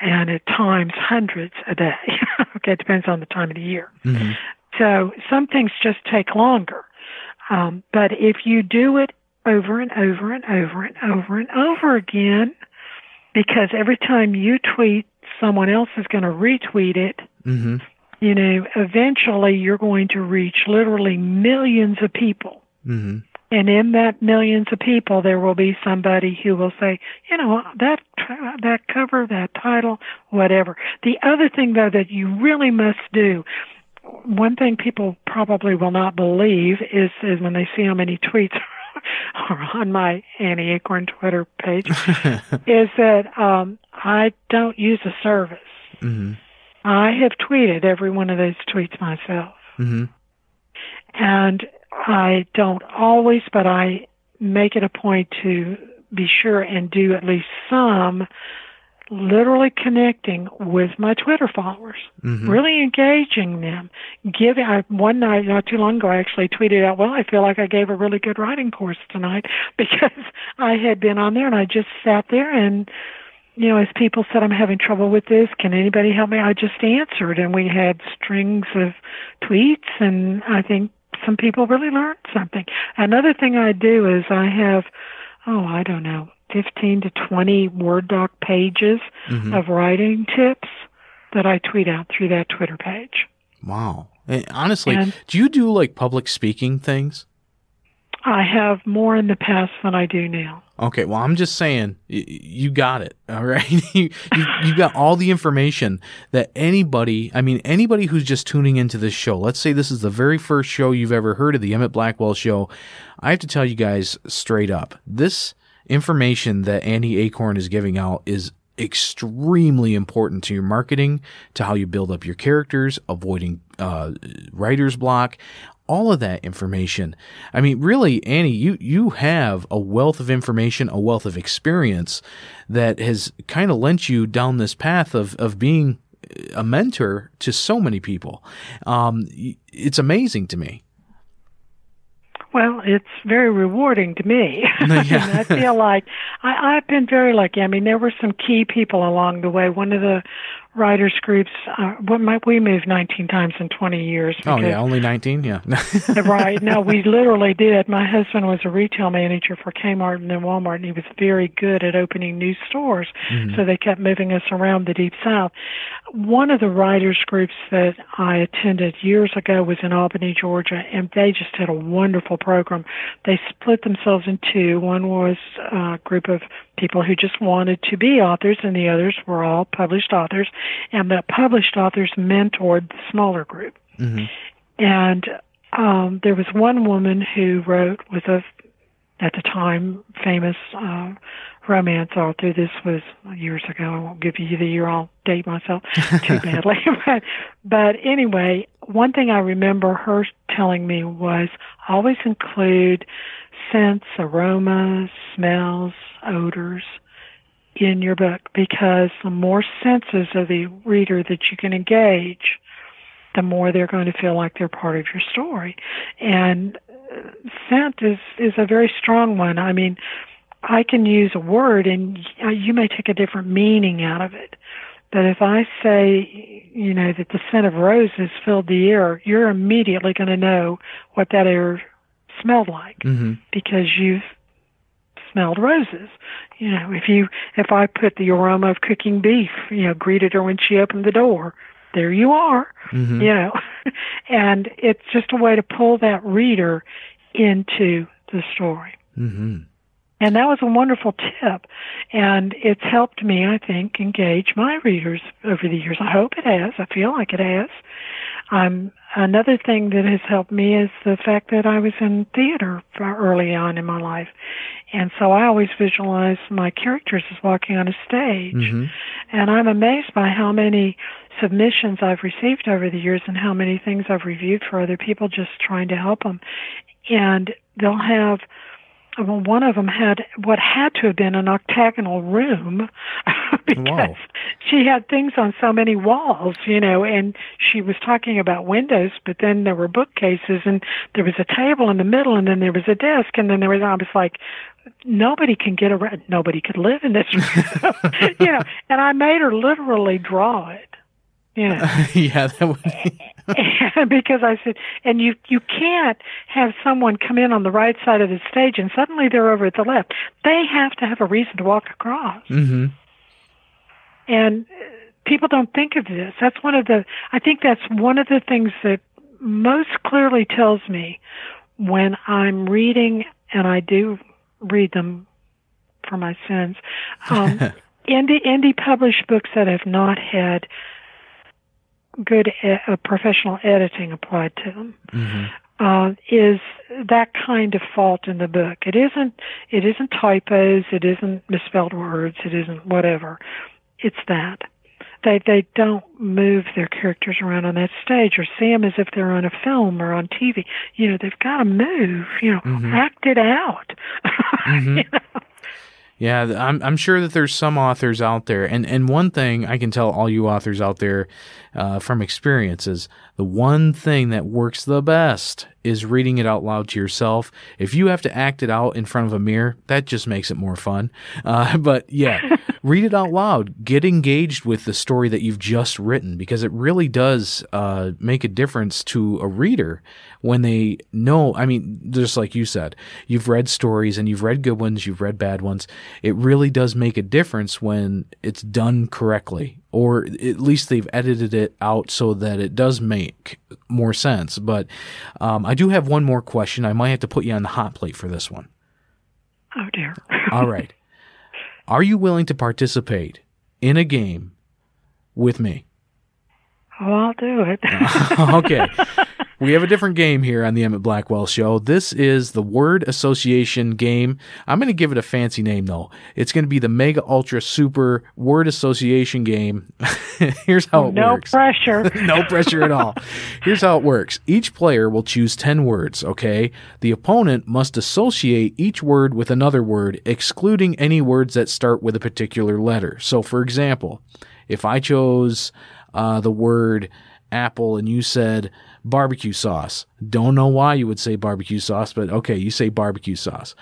and at times hundreds a day. okay, it depends on the time of the year. Mm-hmm. So some things just take longer. Um, but if you do it over and over and over and over and over again, because every time you tweet, someone else is going to retweet it. Mm-hmm. You know, eventually you're going to reach literally millions of people. Mm-hmm. And in that millions of people, there will be somebody who will say, you know, that that cover, that title, whatever. The other thing, though, that you really must do, one thing people probably will not believe is, is when they see how many tweets are on my Annie Acorn Twitter page, is that um, I don't use a service. Mm-hmm. I have tweeted every one of those tweets myself. Mm-hmm. And I don't always, but I make it a point to be sure and do at least some literally connecting with my Twitter followers, mm-hmm. really engaging them. Giving I, one night, not too long ago, I actually tweeted out, "Well, I feel like I gave a really good writing course tonight because I had been on there and I just sat there and." You know, as people said, I'm having trouble with this. Can anybody help me? I just answered, and we had strings of tweets, and I think some people really learned something. Another thing I do is I have, oh, I don't know, 15 to 20 Word doc pages mm-hmm. of writing tips that I tweet out through that Twitter page. Wow. And honestly, and do you do like public speaking things? I have more in the past than I do now. Okay, well, I'm just saying, you got it. All right, you, you, you got all the information that anybody. I mean, anybody who's just tuning into this show. Let's say this is the very first show you've ever heard of the Emit Blackwell Show. I have to tell you guys straight up, this information that Annie Acorn is giving out is extremely important to your marketing, to how you build up your characters, avoiding uh, writer's block, all of that information. I mean, really, Annie, you you have a wealth of information, a wealth of experience that has kind of lent you down this path of of being a mentor to so many people. Um, it's amazing to me. Well, it's very rewarding to me. Yeah. I feel like I, I've been very lucky. I mean, there were some key people along the way. One of the writers groups. Uh, what might we moved 19 times in 20 years? Oh yeah, only 19. Yeah. right. No, we literally did. My husband was a retail manager for Kmart and then Walmart, and he was very good at opening new stores. Mm-hmm. So they kept moving us around the deep south. One of the writers groups that I attended years ago was in Albany, Georgia, and they just had a wonderful program. They split themselves in two. One was a group of people who just wanted to be authors, and the others were all published authors. And the published authors mentored the smaller group. Mm-hmm. And um, there was one woman who wrote with a, at the time, famous uh, romance author. This was years ago. I won't give you the year. I'll date myself too badly. but, but anyway, one thing I remember her telling me was always include scents, aromas, smells, odors in your book because the more senses of the reader that you can engage, the more they're going to feel like they're part of your story. And uh, scent is is a very strong one. I mean, I can use a word and you may take a different meaning out of it. But if I say, you know, that the scent of roses filled the air, you're immediately going to know what that air smelled like mm-hmm. because you've smelled roses. You know, if you if I put the aroma of cooking beef, you know, greeted her when she opened the door, there you are. Mm-hmm. You know, and it's just a way to pull that reader into the story. Mm-hmm. And that was a wonderful tip. And it's helped me, I think, engage my readers over the years. I hope it has. I feel like it has. Um, another thing that has helped me is the fact that I was in theater early on in my life. And so I always visualize my characters as walking on a stage. Mm-hmm. And I'm amazed by how many submissions I've received over the years and how many things I've reviewed for other people just trying to help them. And they'll have well, one of them had what had to have been an octagonal room because Wow. she had things on so many walls, you know, and she was talking about windows, but then there were bookcases and there was a table in the middle and then there was a desk and then there was, I was like, nobody can get around, nobody could live in this room, you know, and I made her literally draw it. You know, yeah, that would be. because I said, and you you can't have someone come in on the right side of the stage and suddenly they're over at the left. They have to have a reason to walk across, hmm and uh, people don't think of this. That's one of the. I think that's one of the things that most clearly tells me when I'm reading, and I do read them for my sins. Um, indie indie published books that have not had good e- uh, professional editing applied to them hmm uh, is that kind of fault in the book. It isn't. It isn't typos. It isn't misspelled words. It isn't whatever. It's that they they don't move their characters around on that stage or see them as if they're on a film or on TV. You know, they've got to move. You know, Mhm. act it out. Mhm. You know? Yeah, I'm I'm sure that there's some authors out there, and and one thing I can tell all you authors out there uh, from experience is the one thing that works the best is reading it out loud to yourself. If you have to act it out in front of a mirror, that just makes it more fun. Uh, but yeah, read it out loud. Get engaged with the story that you've just written because it really does uh, make a difference to a reader when they know. I mean, just like you said, you've read stories and you've read good ones, you've read bad ones. It really does make a difference when it's done correctly, or at least they've edited it out so that it does make more sense. But um, I do have one more question. I might have to put you on the hot plate for this one. oh dear. All right. Are you willing to participate in a game with me? Oh, I'll do it. okay. We have a different game here on the Emit Blackwell Show. This is the word association game. I'm going to give it a fancy name, though. It's going to be the Mega Ultra Super Word Association game. Here's how it no works. No pressure. no pressure at all. Here's how it works. Each player will choose 10 words, okay? The opponent must associate each word with another word, excluding any words that start with a particular letter. So, for example, if I chose uh, the word apple and you said barbecue sauce, don't know why you would say barbecue sauce, but okay, you say barbecue sauce.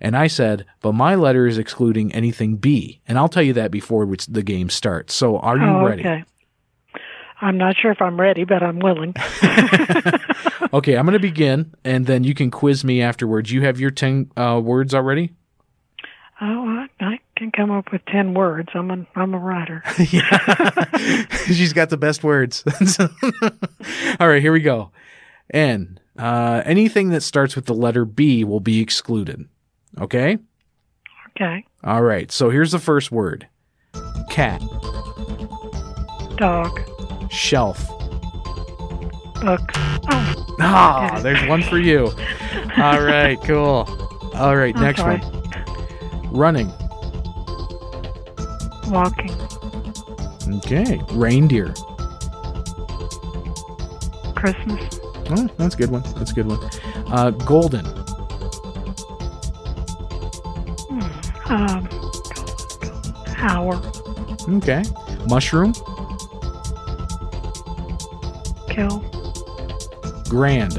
And I said, but my letter is excluding anything B. And I'll tell you that before the game starts. So, are you oh, ready? okay. I'm not sure if I'm ready, but I'm willing. Okay, I'm going to begin, and then you can quiz me afterwards. You have your 10 uh, words already? Oh, I, I can come up with ten words. I'm a I'm a writer. yeah. She's got the best words. All right, here we go. N. Uh, anything that starts with the letter B will be excluded. Okay? Okay, All right, so here's the first word cat, dog, shelf. book. Oh, Ah, there's one for you. All right, cool. All right, next one. Running. walking, Okay, reindeer. Christmas, Oh, that's a good one. That's a good one. Uh, golden. um, hour, Okay. Mushroom. kill, Grand.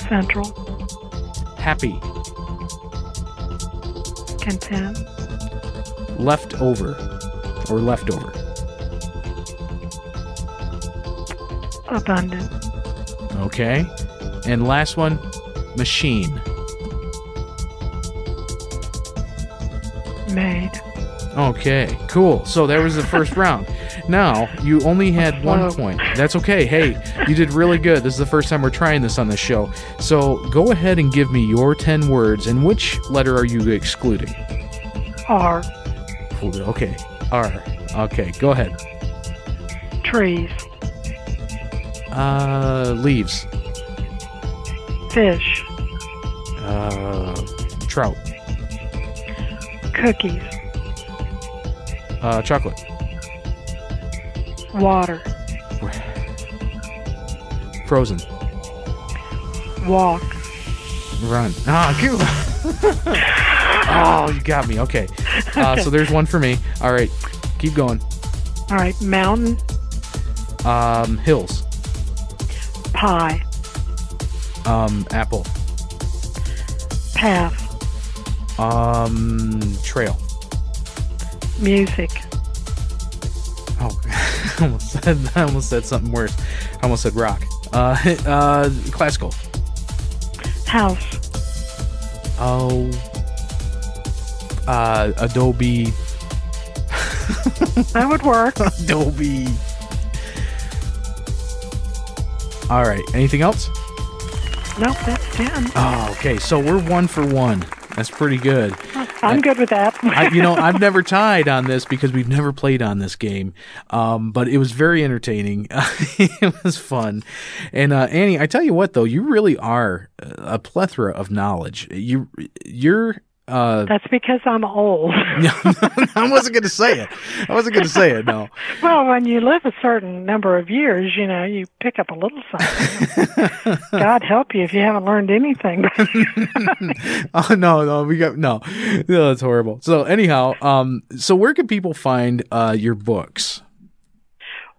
central, Happy. Content, Leftover. Or leftover. abundant, Okay. And last one, machine. made. Okay, cool. So that was the first round. Now, you only had one point. That's okay. Hey, you did really good. This is the first time we're trying this on the show. So go ahead and give me your 10 words. And which letter are you excluding? R, Okay. R. Okay, go ahead. trees, Uh, leaves. fish, Uh, trout. cookies, Uh, chocolate. Water, Frozen. walk, Run. Ah, cool. oh, you got me. Okay. Uh, so there's one for me. All right. Keep going. All right. Mountain Um, hills. pie. Um, apple. Path. Um, trail. Music. I almost said I almost said something worse. I almost said rock. Uh, uh, classical. House. Oh, uh, Adobe. That would work. Adobe. All right. Anything else? nope, that's ten. Oh, okay. So we're one for one. That's pretty good. I'm good with that. I, you know, I've never tied on this because we've never played on this game, um, but it was very entertaining. it was fun, and uh, Annie, I tell you what, though, you really are a plethora of knowledge. You, you're. Uh, That's because I'm old. I wasn't going to say it. I wasn't going to say it. No. well, when you live a certain number of years, you know, you pick up a little something. God help you if you haven't learned anything. oh no, no, we got no, no, that's horrible. So anyhow, um, so where can people find uh your books?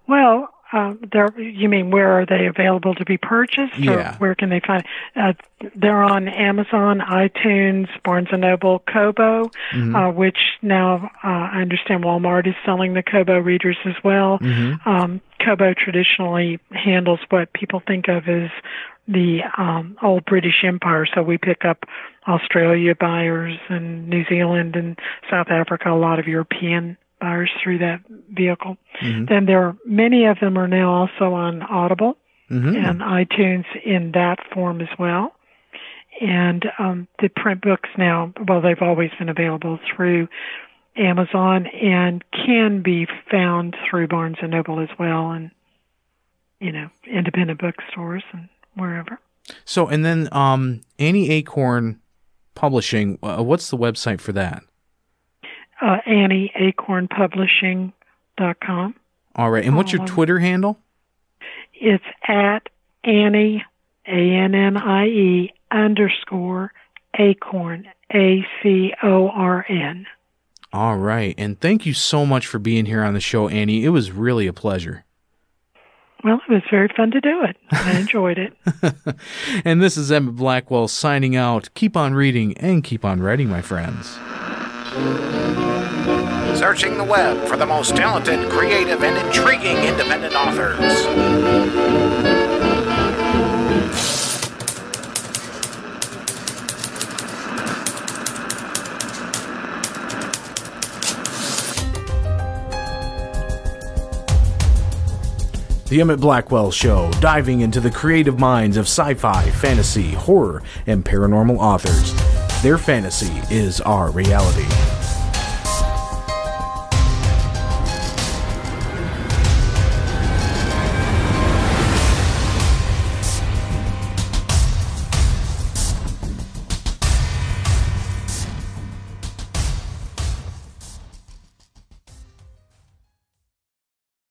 well, um, there. You mean where are they available to be purchased? Yeah. Where can they find? Uh, they're on Amazon, iTunes, Barnes and Noble, Kobo, uh, which now uh, I understand Walmart is selling the Kobo readers as well. Um, Kobo traditionally handles what people think of as the um, old British Empire, so we pick up Australia buyers and New Zealand and South Africa, a lot of European buyers through that vehicle. Then there are many of them are now also on Audible and iTunes in that form as well. And um, the print books now, well, they've always been available through Amazon and can be found through Barnes and Noble as well, and you know, independent bookstores and wherever. So and then um, Annie Acorn Publishing. Uh, what's the website for that? Uh, AnnieAcornPublishing.com. All right, and what's your Um, Twitter handle? It's at Annie A N N I E underscore Acorn A C O R N. All right, and thank you so much for being here on the show, Annie. It was really a pleasure. Well, it was very fun to do it. I enjoyed it. And this is Emit Blackwell signing out. Keep on reading and keep on writing, my friends. Searching the web for the most talented, creative, and intriguing independent authors. The Emit Blackwell Show, diving into the creative minds of sci fi, fantasy, horror, and paranormal authors. Their fantasy is our reality.